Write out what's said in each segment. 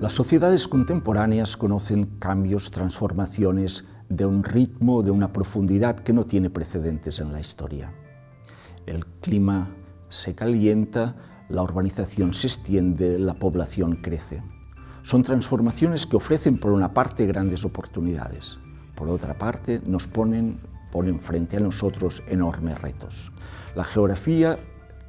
Las sociedades contemporáneas conocen cambios, transformaciones de un ritmo, de una profundidad que no tiene precedentes en la historia. El clima se calienta, la urbanización se extiende, la población crece. Son transformaciones que ofrecen por una parte grandes oportunidades, por otra parte nos ponen, ponen frente a nosotros enormes retos. La geografía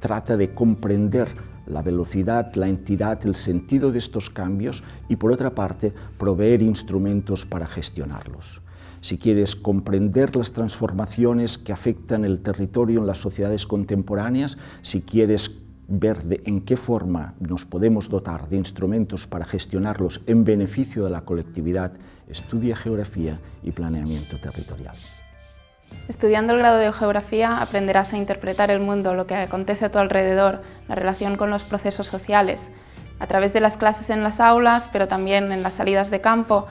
trata de comprender la velocidad, la entidad, el sentido de estos cambios y por otra parte proveer instrumentos para gestionarlos. Si quieres comprender las transformaciones que afectan el territorio en las sociedades contemporáneas, si quieres ver en qué forma nos podemos dotar de instrumentos para gestionarlos en beneficio de la colectividad, estudia geografía y planeamiento territorial. Estudiando el grado de geografía aprenderás a interpretar el mundo, lo que acontece a tu alrededor, la relación con los procesos sociales. A través de las clases en las aulas, pero también en las salidas de campo,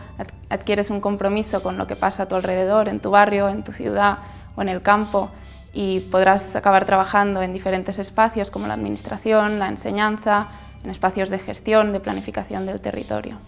adquieres un compromiso con lo que pasa a tu alrededor, en tu barrio, en tu ciudad o en el campo, y podrás acabar trabajando en diferentes espacios como la administración, la enseñanza, en espacios de gestión, de planificación del territorio.